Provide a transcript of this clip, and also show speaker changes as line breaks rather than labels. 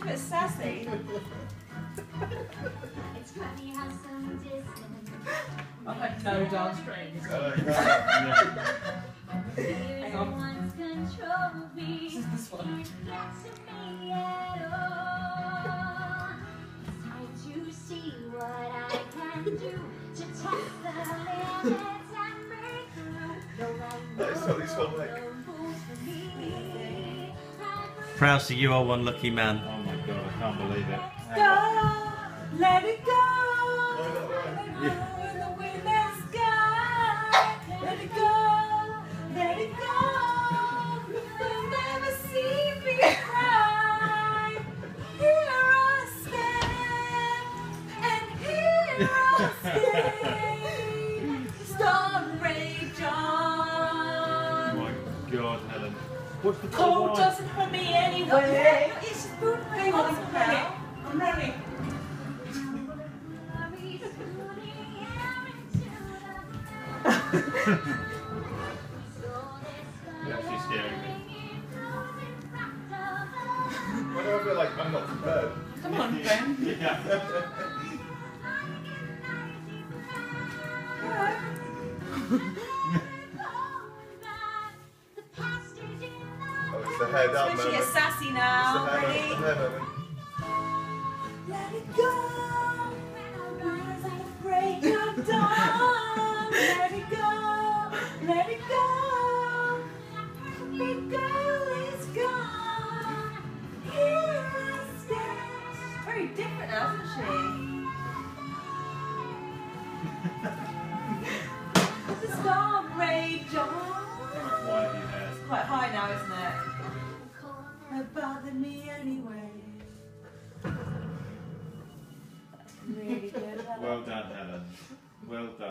a bit sassy.
It's funny how some distance
I like no dance strings.
Hang
on.
Once controlled me.
This is this one.
Can't get to me at all. Time to see what I can do to test the limits and break through. No
That's what this one like.
You are one lucky man.
Oh my god, I can't believe it.
Go, let it go.
Why not right?
In the. Let it go, let it go. You'll never see me cry. Here I stand, and here I stay. Storm rage
Oh
on.
my god, Helen. What's the
Cold
wine?
doesn't hurt me anyway. It's food Hang on, I'm ready. I'm ready.
You're actually scaring me.
Why do I feel like I'm not prepared?
Come on, Ben.
Yeah.
the head up
Especially a
moment.
sassy
It's the
now.
hair
Ready?
moment. The hair moment.
Let it go. Break of dawn. Let it go. Let it go. Big girl is gone. Here I stand. She's very different now, isn't she? the storm rage on.
How much wine have you had?
It's quite high now, isn't it? It Really good.
Well done, Helen. Well done.